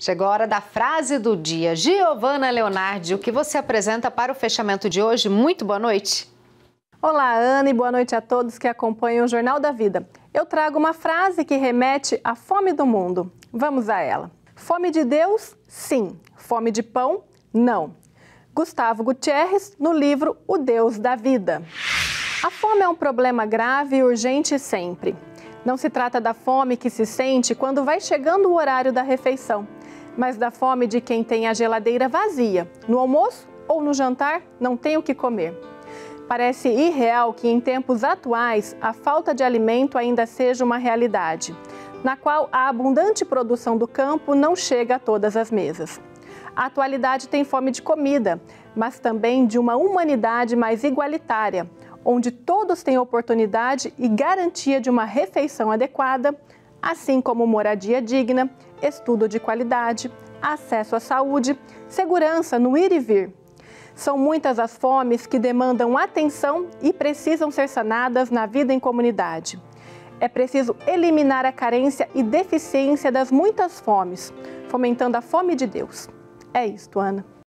Chegou a hora da frase do dia. Giovana Leonardi, o que você apresenta para o fechamento de hoje? Muito boa noite. Olá, Ana, e boa noite a todos que acompanham o Jornal da Vida. Eu trago uma frase que remete à fome do mundo. Vamos a ela. Fome de Deus? Sim. Fome de pão? Não. Gustavo Gutierrez, no livro O Deus da Vida. A fome é um problema grave e urgente sempre. Não se trata da fome que se sente quando vai chegando o horário da refeição mas da fome de quem tem a geladeira vazia. No almoço ou no jantar não tem o que comer. Parece irreal que em tempos atuais a falta de alimento ainda seja uma realidade, na qual a abundante produção do campo não chega a todas as mesas. A atualidade tem fome de comida, mas também de uma humanidade mais igualitária, onde todos têm oportunidade e garantia de uma refeição adequada, assim como moradia digna, estudo de qualidade, acesso à saúde, segurança no ir e vir. São muitas as fomes que demandam atenção e precisam ser sanadas na vida em comunidade. É preciso eliminar a carência e deficiência das muitas fomes, fomentando a fome de Deus. É isto, Ana.